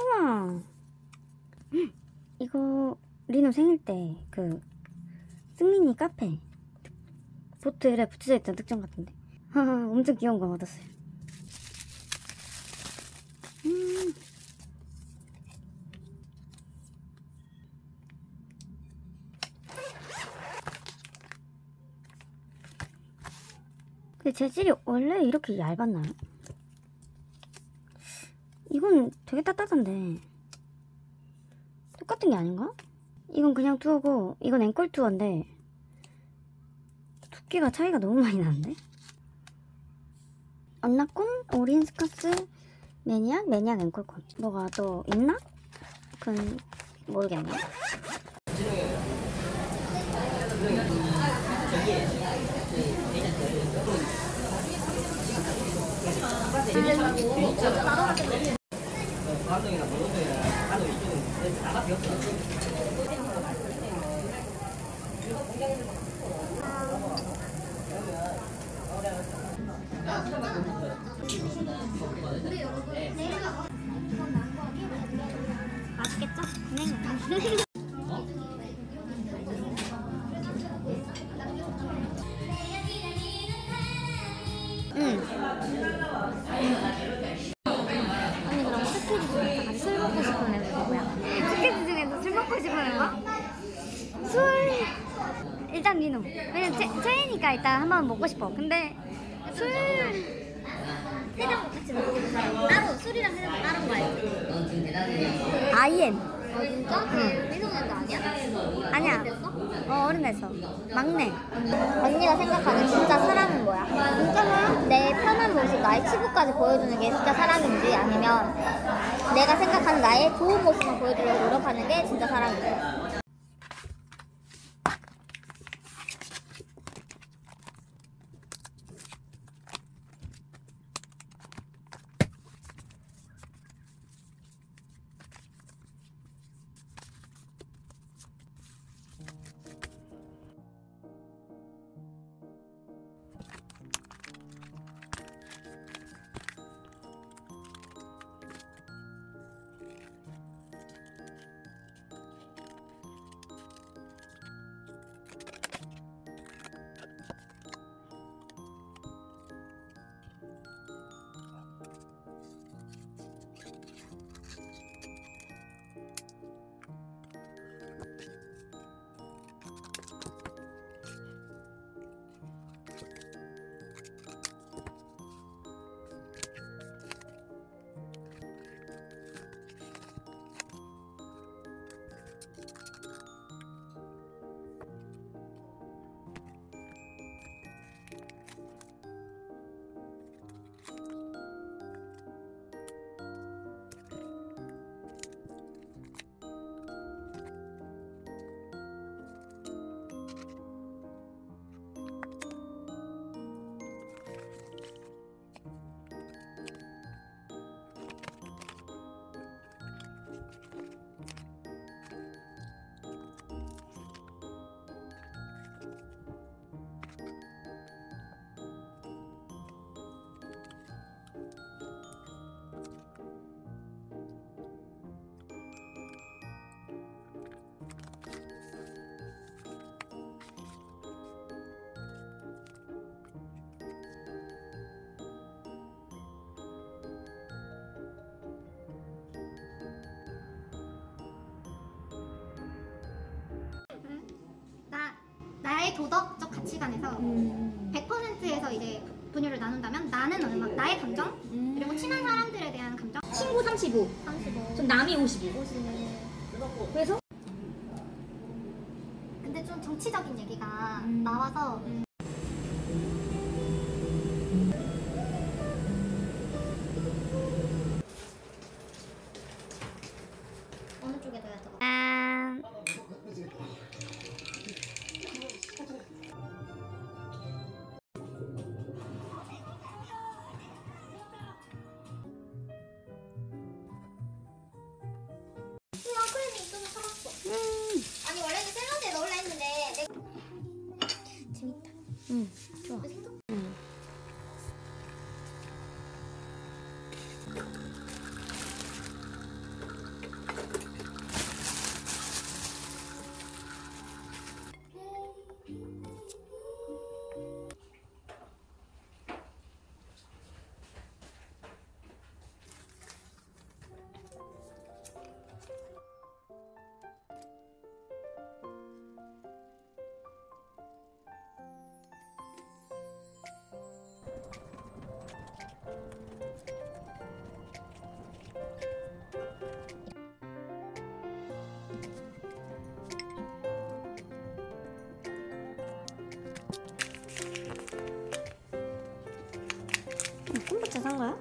우와. 이거 리노 생일 때 그 승민이 카페 보트에 붙여져 있던 특전 같은데. 엄청 귀여운 거 받았어요. 음. 근데 재질이 원래 이렇게 얇았나요? 이건 되게 따뜻한데 똑같은 게 아닌가? 이건 그냥 투어고 이건 앵콜 투어인데 두께가 차이가 너무 많이 나는데? 언나콘, 오린 스카스, 매니악, 매니악 앵콜콘 뭐가 또 있나? 그건 모르겠네 맛있겠죠? 네 응. 언니 그럼 스케줄 중에서 같이 술 먹고 싶은 애는 누구야? 스케줄 중에서 술 먹고 싶은 애가? 술 일단 니노 왜냐면 채, 채이니까 일단 한번 먹고 싶어 근데 술 회랑 같이 먹고 따로 술이랑 회랑 따로 가야지 아이엔 어 진짜? 응 미성년자 아니야? 아니야 됐어? 어 어른 됐어 막내 언니가 생각하는 진짜 사랑은 뭐야? 진짜 사랑? 내 편한 모습, 나의 치부까지 보여주는 게 진짜 사랑인지 아니면 내가 생각하는 나의 좋은 모습만 보여주려고 노력하는 게 진짜 사랑인지 나의 도덕적 가치관에서 100%에서 이제 분류를 나눈다면 나는 얼마 나의 감정? 그리고 친한 사람들에 대한 감정? 친구 35. 35전 남이 52. 그래서? 근데 좀 정치적인 얘기가 음. 나와서 산 거야?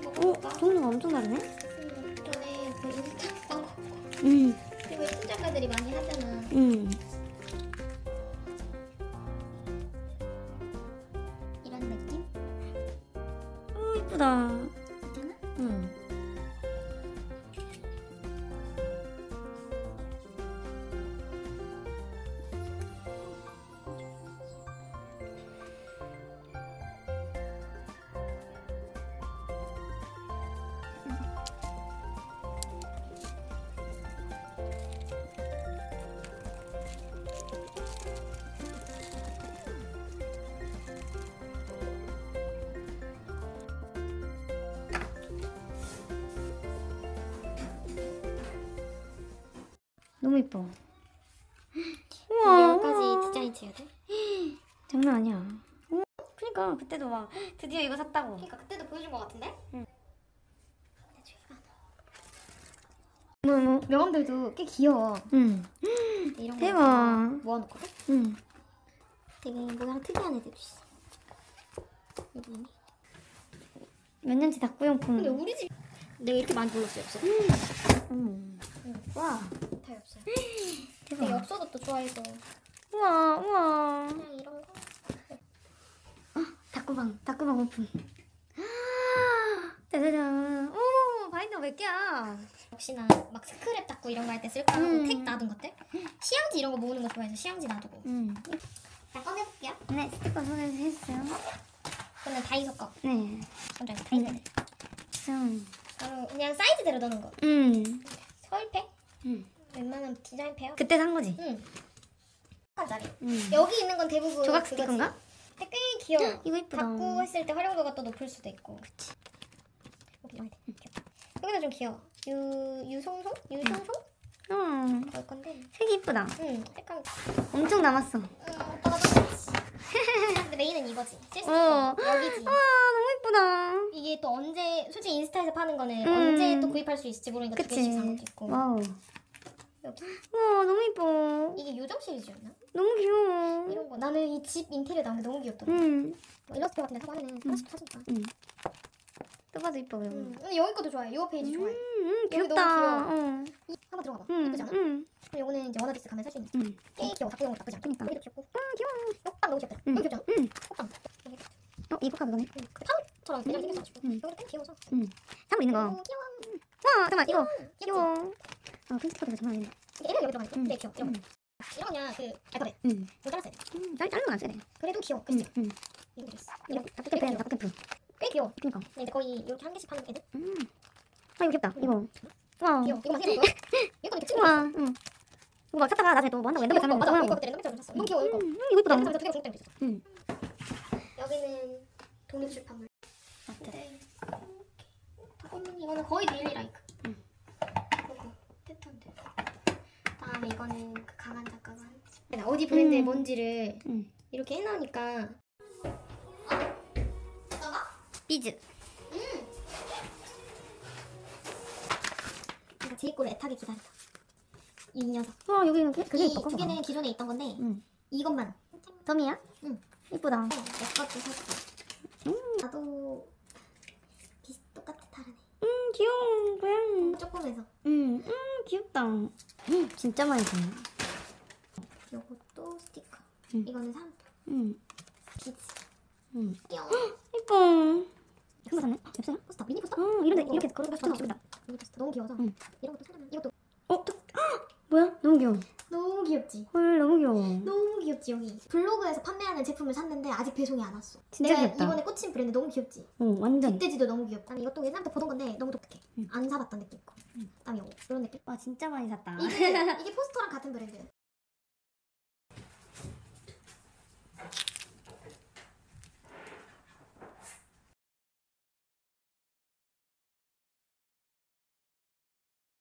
이거 오, 볼까? 종류가 엄청 다르네. 음, 전에 그 인스타 봤던 거 음, 그리고 예쁜 작가들이 많이 하잖아 음. 이런 느낌? 오, 이쁘다. 너무 이뻐. 우와. 여기까지 디자인 지어야 돼? 장난 아니야. 오, 그러니까 그때도 막 드디어 이거 샀다고. 그러니까 그때도 보여준 거 같은데? 뭐 뭐. 명함들도 꽤 귀여워 응. 이런 대박. 거 모아놓거든? 응. 되게 모양 특이한 애들도 있어 몇 년치 닭구용품. 근데 우리 집 내가 이렇게 많이 골랐어요 없어 음. 와. 다 없어요 근데 대박. 엽서도 또 좋아해서 우와 우와. 그냥 이런 거 다꾸방 다꾸방 오픈. 짜자잔. 오 바인더 몇 개야? 혹시나 막 스크랩 다꾸 이런 거 할 때 쓸까 하고 음. 택 놔둔 것들 시향지 이런 거 모으는 거 좋아해서 시향지 놔두고 응. 자 꺼내볼게요 네 스티커 소개해 주세요. 이거는 다이소 거 네. 먼저 다이소. 바로 그냥 사이즈대로 넣는 거 음. 서울팩 음. 웬만하면 디자인 페어 그때 산 거지. 응 한짜리 음. 여기 있는 건 대부분 조각. 스티커인가? 근데 꽤 귀여워 이거 이쁘다. 닫고 했을 때 활용도가 또 높을 수도 있고 그치 여기 여기 귀엽다 여기도 좀 귀여워 유 유송송 유송송 어. 그럴 건데 색이 이쁘다. 응 색감 엄청 남았어. 응 오빠가 떴지 근데 메인은 이거지 실수 어. 여기지 와 너무 이쁘다. 이게 또 언제 솔직히 인스타에서 파는 거는 음. 언제 또 구입할 수 있을지 모르니까 두 그치. 개씩 산 것도 있고 와우. 와 너무 이뻐. 이게 요정 시리즈였나? 너무 귀여워. 이런 거 나는 이 집 인테리어 나온 게 너무 귀엽더라고 응. 뭐 일러스트 같은 데 사고 하면은 하나씩 사주니까 응. 또 봐도 이뻐. 음. 근데 여기 것도 좋아해 요 페이지 좋아해 음, 귀엽다. 어. 이 한번 들어가 봐 응. 예쁘지 않아? 응. 그럼 요거는 이제 워너디스 가면 살 수 있는 응. 꽤 귀여워 거 나쁘지 않아 그니까. 여기도 귀엽고 아 귀여워. 호빵 너무 귀엽다 응. 너무 귀엽잖아 응. 여기 어 이거 그거네. 응. 그 파우처럼 그냥 생겼어가지고 응. 여기도 꽤 귀여워서 응. 사고 있는 거. 너무 귀여워 와 잠깐 이거? 귀여워. 아 핀스티커도 장난 아닌데. 이게 얘는 여기 들어가 있고 응. 되게 귀여워 이런 거 응. 이런 거 그냥 그 알파벳 응. 이거 잘랐어야 돼 음, 짧 짧은 건안 써야 돼. 그래도 귀여워 응. 그치? 응. 이거 있어 이거 이거 닭꽤 캠프 귀여워 닭 캠프. 꽤 귀여워 그니까. 근데 이제 거의 이렇게 한 개씩 파는 애들 음. 아 이거 귀엽다. 이거. 와. 귀여워 이거 막 이거 이렇게 찍는 와. 응. 이거 막 찾다가 나중에 또뭐 한다고 이거 랜덤 맞아 사면 이거 또 그때 랜덤 샀어 너무 귀여워 이거 음, 이거 이쁘다. 여기서 두개. 여기는 독립출판물. 네. 음, 이거는 거의 데일리 라이크 응. 이거 패턴들 다음에 이거는 그 강한 작가가 한 어디 브랜드의 음. 뭔지를 응. 이렇게 해놓으니까 비즈. 내가 제 꼴을 애타게 기다렸다 이 녀석 와 여기는 그- 그게 이 이뻐. 두 개는 기존에 있던 건데 응. 이것만 덤이야? 응. 이쁘다. 어, 내 것도 샀어 음. 나도 비슷 똑같아 다르네 음 귀여워 고양이. 조금해서 음, 음 귀엽다. 음, 진짜 많이 샀네. 요것도 스티커 응. 이거는 상품 음, 비즈 음. 귀여워 이뻐. 큰거 샀네? 없어요? 포스터 미니 포스터? 어, 이런데 이거, 이렇게 그런 거 붙여놓고 좋아. 싶다. 미니 포스터 너무 귀여워서 응. 이런 것도 사려면 이것도 어, 또, 뭐야? 너무 귀여워. 너무 귀엽지? 헐, 너무 귀여워. 너무 귀엽지 여기 블로그에서 판매하는 제품을 샀는데 아직 배송이 안 왔어 진짜 내가 귀엽다. 이번에 꽂힌 브랜드 너무 귀엽지? 어, 완전. 멧돼지도 너무 귀엽다 아니 이것도 옛날부터 보던 건데 너무 독특해 응. 안 사봤던 느낌 있고 응. 그다음에 이거 이런 느낌 와, 진짜 많이 샀다. 이게, 이게 포스터랑 같은 브랜드 Thank you.